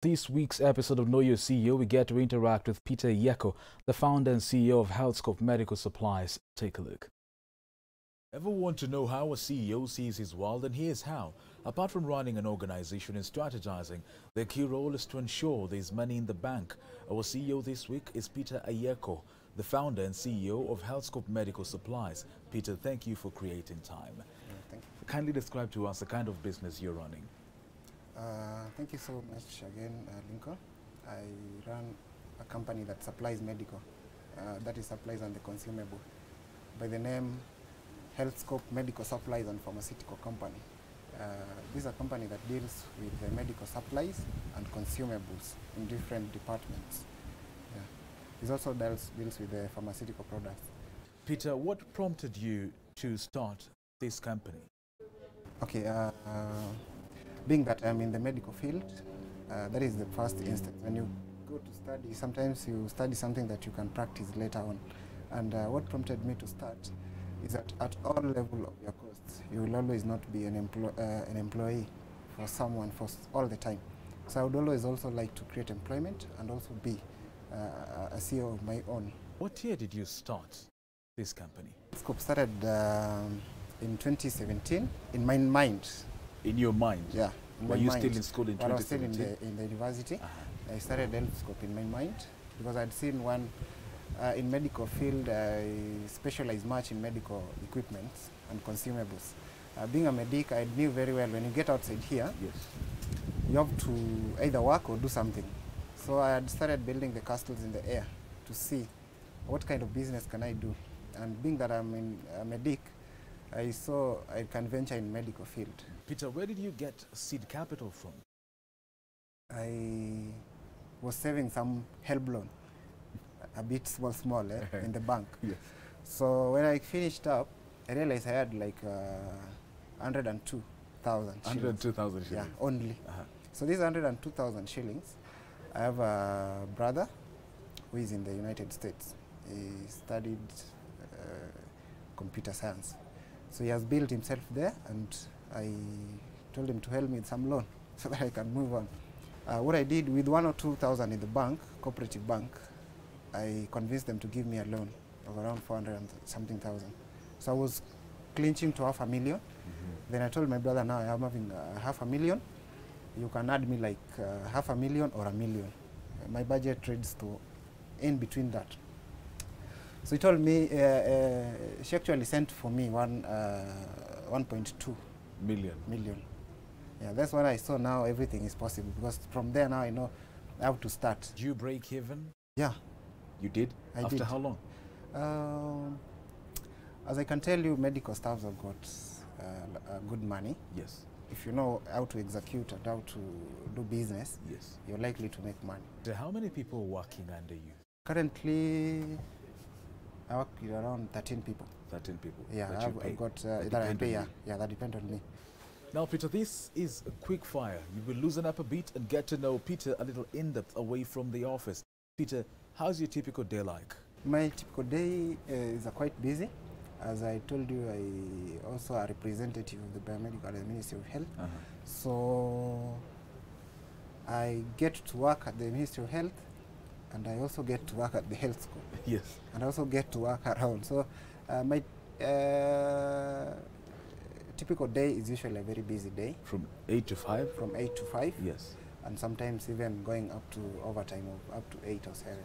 This week's episode of Know Your CEO, we get to interact with Peter Yeko, the founder and CEO of HealthScope Medical Supplies. Take a look. Ever want to know how a CEO sees his world? And here's how. Apart from running an organization and strategizing, their key role is to ensure there's money in the bank. Our CEO this week is Peter Ayeko, the founder and CEO of HealthScope Medical Supplies. Peter, thank you for creating time. Thank you. Kindly describe to us the kind of business you're running. Uh, thank you so much again, uh, Lincoln. I run a company that supplies medical, uh, that is supplies and the consumable, by the name HealthScope Medical Supplies and Pharmaceutical Company. Uh, this is a company that deals with the medical supplies and consumables in different departments. Yeah. It also deals, deals with the pharmaceutical products. Peter, what prompted you to start this company? Okay, uh, uh, being that I'm in the medical field, uh, that is the first instance. When you go to study, sometimes you study something that you can practice later on. And uh, what prompted me to start is that at all level of your costs, you will always not be an, emplo- uh, an employee for someone for all the time. So I would always also like to create employment and also be uh, a CEO of my own. What year did you start this company? Scope started um, in 2017 in my mind. In your mind? Yeah. Were you mind. still in school in 2017? I was still in the, in the university, Uh-huh. I started Healthscope in my mind because I'd seen one uh, in medical field. I specialized much in medical equipment and consumables. Uh, being a medic, I knew very well when you get outside here, Yes. you have to either work or do something. So I had started building the castles in the air to see what kind of business can I do. And being that I'm in a medic, I saw I can venture in medical field. Peter, where did you get seed capital from? I was saving some HELB loan, a bit small, small eh, in the bank. Yes. So when I finished up, I realized I had like uh, 102,000 shillings. 102,000 Yeah, only. Uh-huh. So these 102,000 shillings, I have a brother who is in the United States. He studied uh, computer science. So he has built himself there and I told him to help me with some loan so that I can move on. Uh, what I did with one or two thousand in the bank, cooperative bank, I convinced them to give me a loan of around 400 and something thousand. So I was clinching to half a million. -hmm. Then I told my brother, now I'm having uh, half a million. You can add me like uh, half a million or a million. Uh, my budget trades to in between that. So he told me, uh, uh, she actually sent for me one, uh, 1.2 Million. million. Yeah, that's what I saw now everything is possible because from there now I know how to start. Did you break even? Yeah. You did? I After did. how long? Um, as I can tell you, medical staffs have got uh, uh, good money. Yes. If you know how to execute and how to do business, Yes. you're likely to make money. So how many people are working under you? Currently, I work with around 13 people. 13 people. Yeah, that I've, pay. I've got uh, that that I pay. Yeah, yeah, that depend on me. Now, Peter, this is a quick fire. You will loosen up a bit and get to know Peter a little in depth away from the office. Peter, how's your typical day like? My typical day uh, is uh, quite busy. As I told you, I also a representative of the biomedical at the Ministry of Health. Uh-huh. So I get to work at the Ministry of Health, and I also get to work at the HealthScope, Yes. and I also get to work around. So uh, my uh, typical day is usually a very busy day, From 8 to 5? from eight to five, Yes. and sometimes even going up to overtime of up to eight or seven.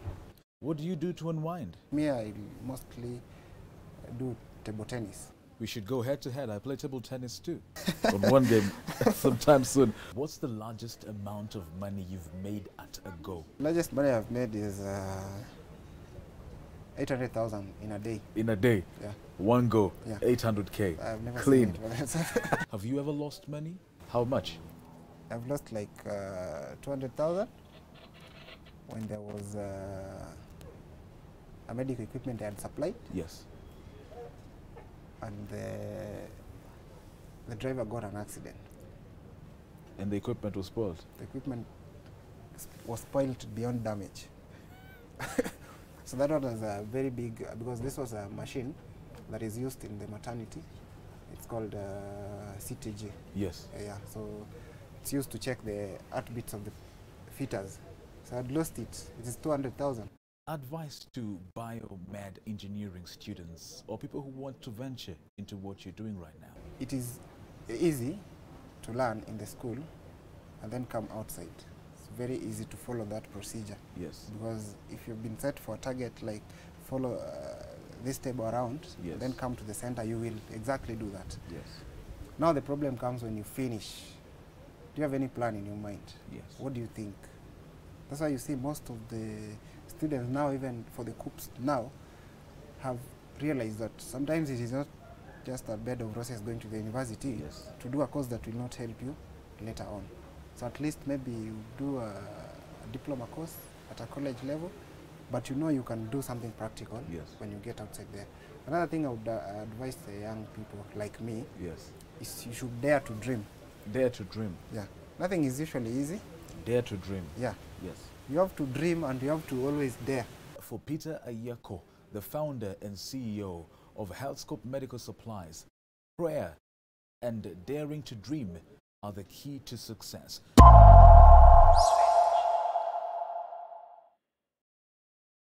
What do you do to unwind? Me, I mostly do table tennis. We should go head to head. I play table tennis too. on one game sometime soon. What's the largest amount of money you've made at a go? Largest money I've made is uh, eight hundred thousand in a day. In a day, Yeah, one go, Yeah. 800k. I've never Clean. Have you ever lost money? How much? I've lost like uh, 200,000 when there was uh, a medical equipment I had supplied Yes. And the, the driver got an accident. And the equipment was spoiled. The equipment was spoiled beyond damage. so that one was a very big, because this was a machine that is used in the maternity. It's called uh, CTG. Yes. Uh, yeah, so it's used to check the heartbeats of the fetus. So I'd lost it. It is 200,000. Advice to biomed engineering students or people who want to venture into what you're doing right now. It is easy to learn in the school and then come outside. It's very easy to follow that procedure Yes. because if you've been set for a target like follow uh, this table around, Yes. then come to the center, you will exactly do that. Yes. Now the problem comes when you finish. Do you have any plan in your mind? Yes. What do you think? That's why you see most of the students now, even for the COOPs now, have realized that sometimes it is not just a bed of roses going to the university Yes. to do a course that will not help you later on. So at least maybe you do a, a diploma course at a college level, but you know you can do something practical Yes. when you get outside there. Another thing I would uh, advise the young people like me Yes. is you should dare to dream. Dare to dream. Yeah, nothing is usually easy. Dare to dream. Yeah, Yes. You have to dream and you have to always dare. For Peter Ayako, the founder and CEO of Healthscope Medical Supplies, prayer and daring to dream are the key to success.